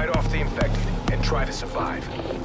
fight off the infected and try to survive.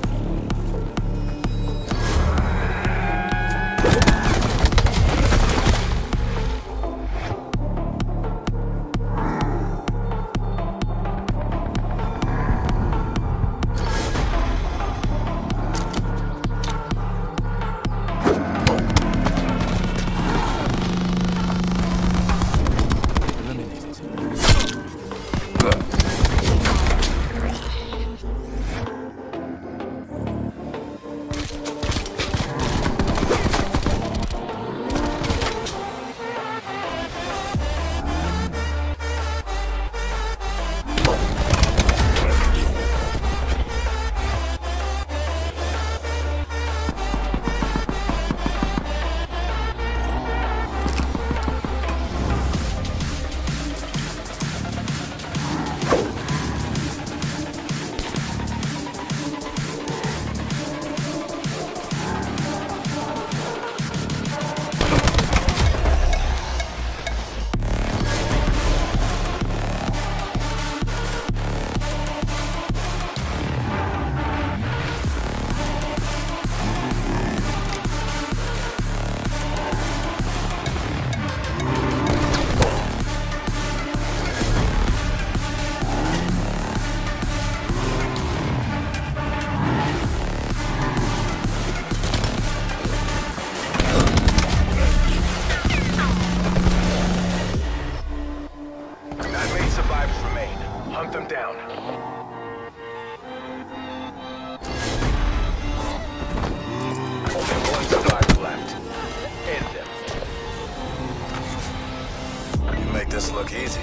Not many survivors remain. Hunt them down. Only one survivor left. End them. You make this look easy.